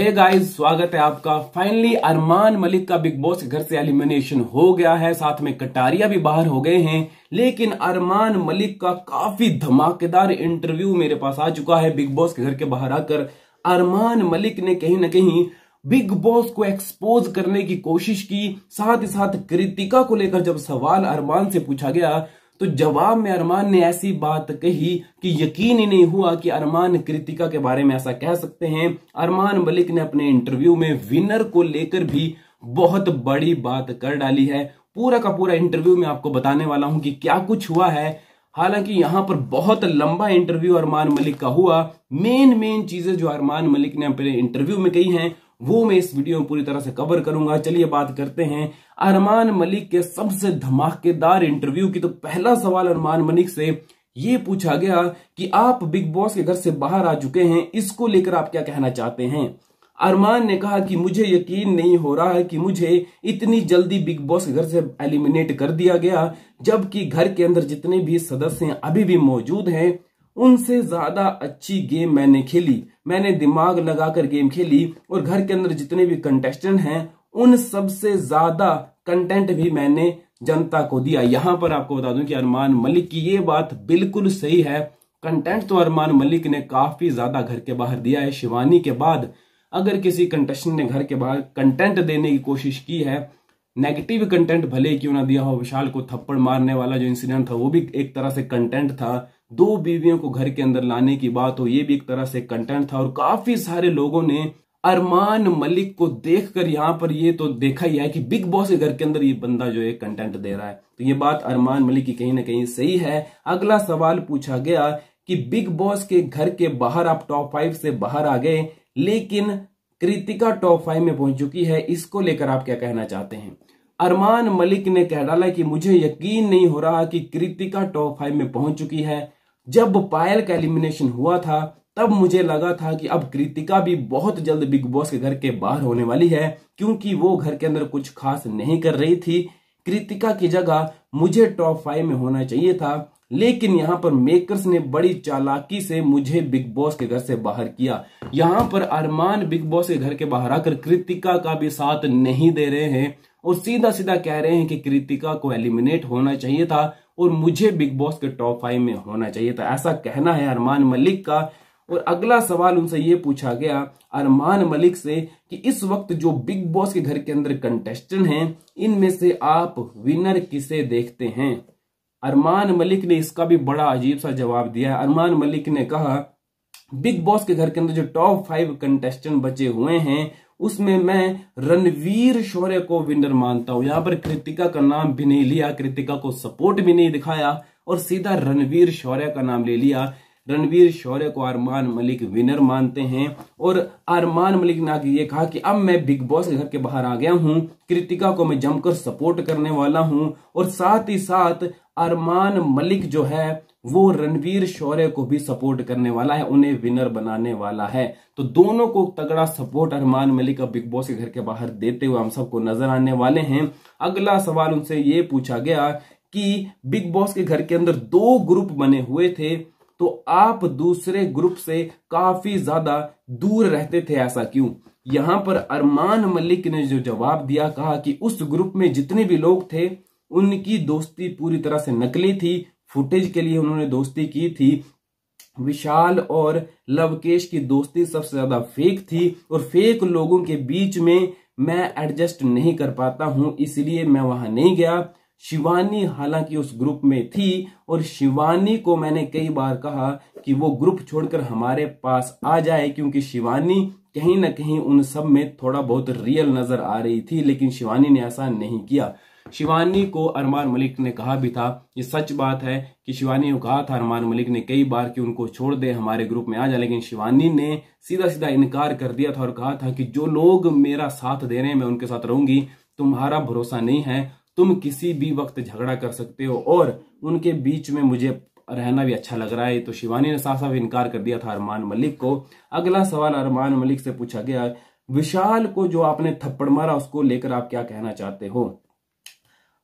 Hey guys स्वागत है आपका। फाइनली अरमान मलिक का बिग बॉस घर से एलिमिनेशन हो गया है। साथ में कटारिया भी बाहर हो गए हैं। लेकिन अरमान मलिक का काफ़ी धमाकेदार इंटरव्यू मेरे पास आ चुका है बिग बॉस के घर के बाहर आकर। अरमान मलिक ने कहीं ना कहीं बिग बॉस को एक्सपोज करने की कोशिश की। साथ ही साथ कृतिका को लेकर जब सवाल अरमान से पूछा गया तो जवाब में अरमान ने ऐसी बात कही कि यकीन ही नहीं हुआ कि अरमान कृतिका के बारे में ऐसा कह सकते हैं। अरमान मलिक ने अपने इंटरव्यू में विनर को लेकर भी बहुत बड़ी बात कर डाली है। पूरा का पूरा इंटरव्यू में आपको बताने वाला हूँ कि क्या कुछ हुआ है। हालाँकि यहाँ पर बहुत लंबा इंटरव्यू अरमान मलिक का हुआ। मेन मेन चीज़ें जो अरमान मलिक ने अपने इंटरव्यू में कही हैं वो मैं इस वीडियो में पूरी तरह से कवर करूँगा। चलिए बात करते हैं। अरमान मलिक के सबसे धमाकेदार इंटरव्यू की। तो पहला सवाल अरमान मलिक से ये पूछा गया कि आप बिग बॉस के घर से बाहर आ चुके हैं, इसको लेकर आप क्या कहना चाहते हैं? अरमान ने कहा कि मुझे यकीन नहीं हो रहा है कि मुझे इतनी जल्दी बिग बॉस के घर से एलिमिनेट कर दिया गया, जबकि घर के अंदर जितने भी सदस्य अभी भी मौजूद हैं उनसे ज़्यादा अच्छी गेम मैंने खेली। मैंने दिमाग लगाकर गेम खेली और घर के अंदर जितने भी कंटेस्टेंट हैं, उन सबसे ज़्यादा कंटेंट भी मैंने जनता को दिया। यहाँ पर आपको बता दूँ कि अरमान मलिक की ये बात बिल्कुल सही है। कंटेंट तो अरमान मलिक ने काफ़ी ज़्यादा घर के बाहर दिया है। शिवानी के बाद अगर किसी कंटेस्टेंट ने घर के बाहर कंटेंट देने की कोशिश की है नेगेटिव कंटेंट भले क्यों ना दिया हो, विशाल को थप्पड़ मारने वाला जो इंसिडेंट था, वो भी एक तरह से कंटेंट था। दो बीवियों को घर के अंदर लाने की बात हो, ये भी एक तरह से कंटेंट था। और काफ़ी सारे लोगों ने अरमान मलिक को देखकर यहाँ पर ये तो देखा ही है कि बिग बॉस के घर के अंदर ये बंदा जो है कंटेंट दे रहा है। तो ये बात अरमान मलिक की कहीं ना कहीं सही है। अगला सवाल पूछा गया कि बिग बॉस के घर के बाहर आप टॉप फाइव से बाहर आ गए, लेकिन कृतिका टॉप फाइव में पहुँच चुकी है। इसको लेकर आप क्या कहना चाहते हैं? अरमान मलिक ने कह डाला कि मुझे यकीन नहीं हो रहा कि कृतिका टॉप फाइव में पहुँच चुकी है। जब पायल का एलिमिनेशन हुआ था, तब मुझे लगा था कि अब कृतिका भी बहुत जल्द बिग बॉस के घर के बाहर होने वाली है, क्योंकि वो घर के अंदर कुछ खास नहीं कर रही थी। कृतिका की जगह मुझे टॉप फाइव में होना चाहिए था। लेकिन यहाँ पर मेकर्स ने बड़ी चालाकी से मुझे बिग बॉस के घर से बाहर किया। यहाँ पर अरमान बिग बॉस के घर के बाहर आकर कृतिका का भी साथ नहीं दे रहे हैं और सीधा सीधा कह रहे हैं कि कृतिका को एलिमिनेट होना चाहिए था और मुझे बिग बॉस के टॉप फाइव में होना चाहिए था। ऐसा कहना है अरमान मलिक का। और अगला सवाल उनसे ये पूछा गया, अरमान मलिक से कि इस वक्त जो बिग बॉस के घर के अंदर कंटेस्टेंट हैं, इनमें से आप विनर किसे देखते हैं? अरमान मलिक ने इसका भी बड़ा अजीब सा जवाब दिया अरमान मलिक ने कहा, बिग बॉस के घर के अंदर जो टॉप फाइव कंटेस्टेंट बचे हुए हैं, उसमें मैं रणवीर शौर्य को विनर मानता हूँ। यहाँ पर कृतिका का नाम भी नहीं लिया, कृतिका को सपोर्ट भी नहीं दिखाया और सीधा रणवीर शौर्य का नाम ले लिया। रणवीर शौर्य को अरमान मलिक विनर मानते हैं और अरमान मलिक ने ये कहा कि अब मैं बिग बॉस के घर के बाहर आ गया हूँ, कृतिका को मैं जमकर सपोर्ट करने वाला हूँ और साथ ही साथ अरमान मलिक जो है, वो रणवीर शौर्य को भी सपोर्ट करने वाला है, उन्हें विनर बनाने वाला है। तो दोनों को तगड़ा support Armaan Malik Bigg Boss के घर के बाहर देते हुए हम सबको नज़र आने वाले हैं। अगला सवाल उनसे ये पूछा गया कि बिग बॉस के घर के अंदर दो ग्रुप बने हुए थे तो आप दूसरे ग्रुप से काफ़ी ज़्यादा दूर रहते थे, ऐसा क्यों? यहाँ पर अरमान मलिक ने जो जवाब दिया, कहा कि उस ग्रुप में जितने भी लोग थे उनकी दोस्ती पूरी तरह से नकली थी। फुटेज के लिए उन्होंने दोस्ती की थी। विशाल और लवकेश की दोस्ती सबसे ज़्यादा फेक थी और फेक लोगों के बीच में मैं एडजस्ट नहीं कर पाता हूँ, इसलिए मैं वहाँ नहीं गया। शिवानी हालाँकि उस ग्रुप में थी और शिवानी को मैंने कई बार कहा कि वो ग्रुप छोड़कर हमारे पास आ जाए, क्योंकि शिवानी कहीं ना कहीं उन सब में थोड़ा बहुत रियल नज़र आ रही थी, लेकिन शिवानी ने ऐसा नहीं किया। शिवानी को अरमान मलिक ने कहा भी था, ये सच बात है कि शिवानी को कहा था, अरमान मलिक ने कई बार कि उनको छोड़ दे, हमारे ग्रुप में आ जाए लेकिन शिवानी ने सीधा सीधा इनकार कर दिया था और कहा था कि जो लोग मेरा साथ दे रहे हैं, मैं उनके साथ रहूँगी, तुम्हारा भरोसा नहीं है, तुम किसी भी वक्त झगड़ा कर सकते हो और उनके बीच में मुझे रहना भी अच्छा लग रहा है। तो शिवानी ने साफ़ साफ़ इनकार कर दिया था अरमान मलिक को। अगला सवाल अरमान मलिक से पूछा गया, विशाल को जो आपने थप्पड़ मारा, उसको लेकर आप क्या कहना चाहते हो?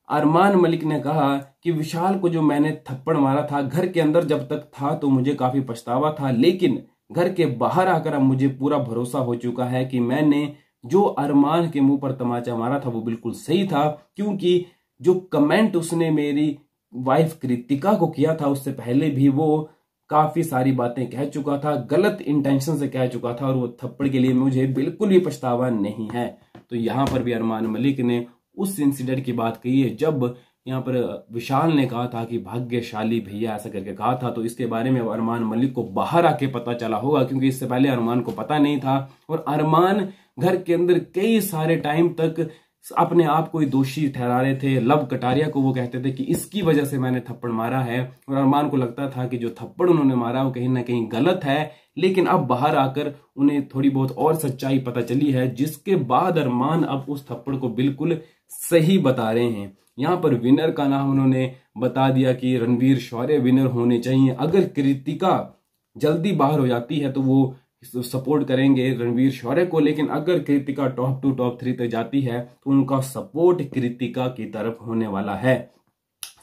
अरमान मलिक ने कहा कि विशाल को जो मैंने थप्पड़ मारा था घर के अंदर जब तक था तो मुझे काफ़ी पछतावा था, लेकिन घर के बाहर आकर अब मुझे पूरा भरोसा हो चुका है कि मैंने जो अरमान के मुँह पर तमाचा मारा था वो बिल्कुल सही था, क्योंकि जो कमेंट उसने मेरी वाइफ कृतिका को किया था उससे पहले भी वो काफ़ी सारी बातें कह चुका था, गलत इंटेंशन से कह चुका था और वो थप्पड़ के लिए मुझे बिल्कुल भी पछतावा नहीं है। तो यहाँ पर भी अरमान मलिक ने उस इंसिडेंट की बात कही है। जब यहाँ पर विशाल ने कहा था कि भाग्यशाली भैया ऐसा करके कहा था तो इसके बारे में अरमान मलिक को बाहर आके पता चला होगा, क्योंकि इससे पहले अरमान को पता नहीं था। और अरमान घर के अंदर कई सारे टाइम तक अपने आप को ही दोषी ठहरा रहे थे। लव कटारिया को वो कहते थे कि इसकी वजह से मैंने थप्पड़ मारा है। और अरमान को लगता था कि जो थप्पड़ उन्होंने मारा वो कहीं ना कहीं गलत है। लेकिन अब बाहर आकर उन्हें थोड़ी बहुत और सच्चाई पता चली है, जिसके बाद अरमान अब उस थप्पड़ को बिल्कुल सही बता रहे हैं। यहाँ पर विनर का नाम उन्होंने बता दिया कि रणवीर शौर्य विनर होने चाहिए। अगर कृतिका जल्दी बाहर हो जाती है तो वो सपोर्ट करेंगे रणवीर शौर्य को, लेकिन अगर Kritika top two top three तक जाती है तो उनका सपोर्ट कृतिका की तरफ़ होने वाला है।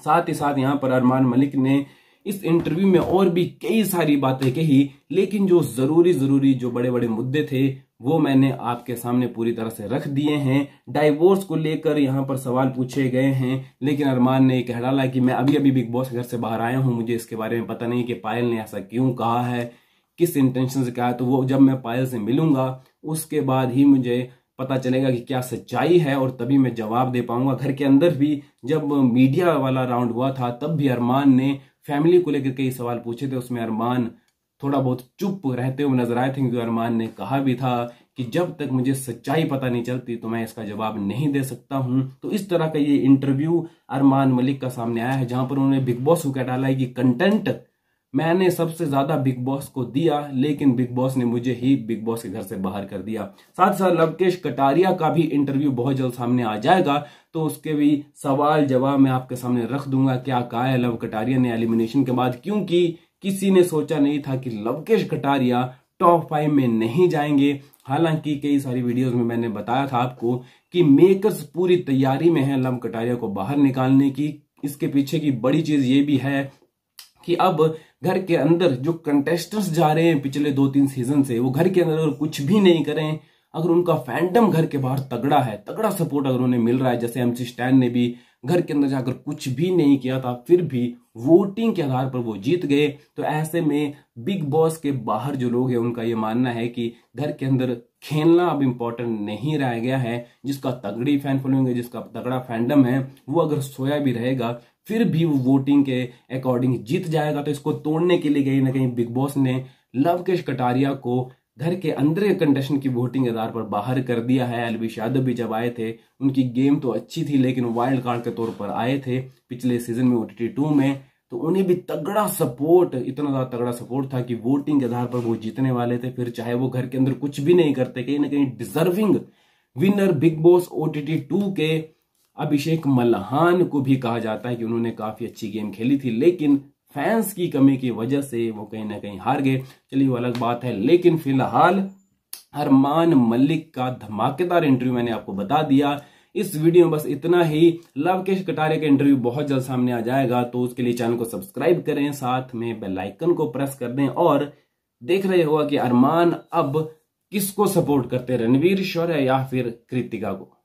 साथ ही साथ यहाँ पर अरमान मलिक ने इस इंटरव्यू में और भी कई सारी बातें कही, लेकिन जो ज़रूरी ज़रूरी जो बड़े बड़े मुद्दे थे, वो मैंने आपके सामने पूरी तरह से रख दिए हैं। डाइवोर्स को लेकर यहाँ पर सवाल पूछे गए हैं, लेकिन अरमान ने कह डाला कि मैं अभी अभी बिग बॉस घर से बाहर आया हूँ, मुझे इसके बारे में पता नहीं कि पायल ने ऐसा क्यों कहा है। किस इंटेंशन से कहा है तो वो जब मैं पायल से मिलूँगा, उसके बाद ही मुझे पता चलेगा कि क्या सच्चाई है और तभी मैं जवाब दे पाऊँगा। घर के अंदर भी जब मीडिया वाला राउंड हुआ था, तब भी अरमान ने फैमिली को लेकर कई सवाल पूछे थे। उसमें अरमान थोड़ा बहुत चुप रहते हुए नज़र आए थे, क्योंकि अरमान ने कहा भी था कि जब तक मुझे सच्चाई पता नहीं चलती तो मैं इसका जवाब नहीं दे सकता हूँ। तो इस तरह का ये इंटरव्यू अरमान मलिक का सामने आया है, जहाँ पर उन्होंने बिग बॉस को कह डाला है कि कंटेंट मैंने सबसे ज़्यादा बिग बॉस को दिया, लेकिन बिग बॉस ने मुझे ही बिग बॉस के घर से बाहर कर दिया। साथ साथ लवकेश कटारिया का भी इंटरव्यू बहुत जल्द सामने आ जाएगा तो उसके भी सवाल जवाब मैं आपके सामने रख दूँगा, क्या कहा है लव कटारिया ने एलिमिनेशन के बाद? क्योंकि किसी ने सोचा नहीं था कि लवकेश कटारिया टॉप फाइव में नहीं जाएँगे। हालाँकि कई सारी वीडियोस में मैंने बताया था आपको कि मेकर्स पूरी तैयारी में है लव कटारिया को बाहर निकालने की। इसके पीछे की बड़ी चीज़ ये भी है कि अब घर के अंदर जो कंटेस्टेंट्स जा रहे हैं पिछले दो तीन सीज़न से, वो घर के अंदर अगर कुछ भी नहीं करें, अगर उनका फैंडम घर के बाहर तगड़ा है, तगड़ा सपोर्ट अगर उन्हें मिल रहा है, जैसे एमसी स्टैन ने भी घर के अंदर जाकर कुछ भी नहीं किया था, फिर भी वोटिंग के आधार पर वो जीत गए। तो ऐसे में बिग बॉस के बाहर जो लोग हैं, उनका ये मानना है कि घर के अंदर खेलना अब इम्पोर्टेंट नहीं रह गया है। जिसका तगड़ी फ़ैन फॉलोइंग है, जिसका तगड़ा फैंडम है, वो अगर सोया भी रहेगा फिर भी वो वोटिंग के अकॉर्डिंग जीत जाएगा तो इसको तोड़ने के लिए कहीं ना कहीं बिग बॉस ने लवकेश कटारिया को घर के अंदर कंडीशन की वोटिंग आधार पर बाहर कर दिया है। अलविश यादव भी जब आए थे, उनकी गेम तो अच्छी थी, लेकिन वाइल्ड कार्ड के तौर पर आए थे पिछले सीज़न में ओटीटी टू में। तो उन्हें भी तगड़ा सपोर्ट इतना ज़्यादा तगड़ा सपोर्ट था कि वोटिंग के आधार पर वो जीतने वाले थे। फिर चाहे वो घर के अंदर कुछ भी नहीं करते, कहीं ना कहीं deserving winner Bigg Boss OTT two के अभिषेक मल्हान को भी कहा जाता है कि उन्होंने काफ़ी अच्छी गेम खेली थी, लेकिन फैंस की कमी की वजह से वो कहीं ना कहीं हार गए। चलिए, वो अलग बात है, लेकिन फ़िलहाल अरमान मलिक का धमाकेदार इंटरव्यू मैंने आपको बता दिया। इस वीडियो में बस इतना ही। लवकेश कटारे का इंटरव्यू बहुत जल्द सामने आ जाएगा तो उसके लिए चैनल को सब्सक्राइब करें, साथ में बेल आइकन को प्रेस कर दें और देख रहे होगा कि अरमान अब किसको सपोर्ट करते रणवीर शौर्य या फिर कृतिका को।